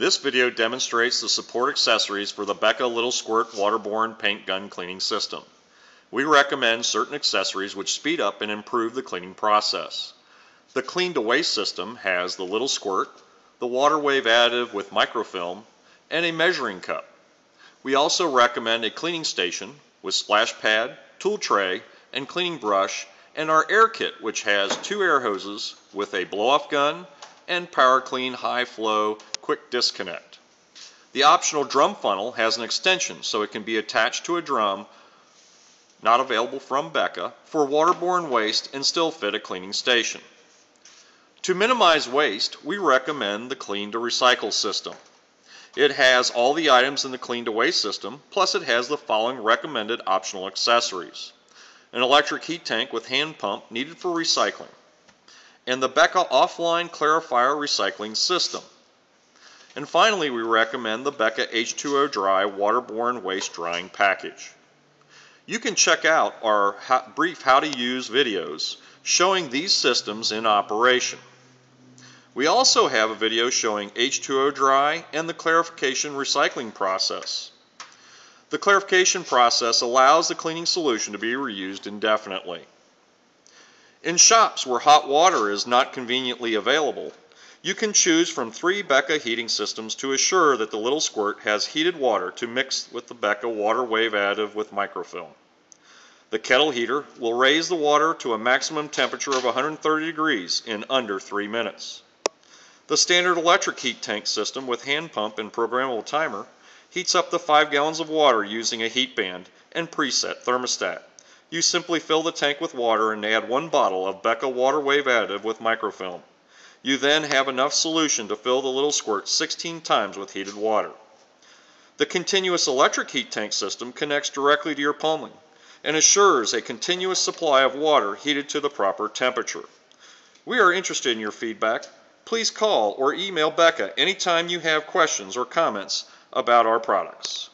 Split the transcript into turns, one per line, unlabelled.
This video demonstrates the support accessories for the Becca Little Squirt waterborne paint gun cleaning system. We recommend certain accessories which speed up and improve the cleaning process. The Clean to Waste system has the Little Squirt, the water wave additive with microfilm, and a measuring cup. We also recommend a cleaning station with splash pad, tool tray, and cleaning brush, and our air kit which has two air hoses with a blow-off gun and power clean high flow quick disconnect. The optional drum funnel has an extension so it can be attached to a drum not available from Becca for waterborne waste and still fit a cleaning station. To minimize waste, we recommend the Clean to Recycle system. It has all the items in the Clean to Waste system, plus it has the following recommended optional accessories. An electric heat tank with hand pump needed for recycling, and the Becca Offline Clarifier Recycling System. And finally, we recommend the Becca H2O Dry Waterborne Waste Drying Package. You can check out our brief how to use videos showing these systems in operation. We also have a video showing H2O Dry and the clarification recycling process. The clarification process allows the cleaning solution to be reused indefinitely. In shops where hot water is not conveniently available, you can choose from three Becca heating systems to assure that the little squirt has heated water to mix with the Becca water wave additive with microfilm. The kettle heater will raise the water to a maximum temperature of 130 degrees in under 3 minutes. The standard electric heat tank system with hand pump and programmable timer heats up to 5 gallons of water using a heat band and preset thermostat. You simply fill the tank with water and add one bottle of Becca water wave additive with microfilm. You then have enough solution to fill the little squirt 16 times with heated water. The continuous electric heat tank system connects directly to your plumbing and assures a continuous supply of water heated to the proper temperature. We are interested in your feedback. Please call or email Becca anytime you have questions or comments about our products.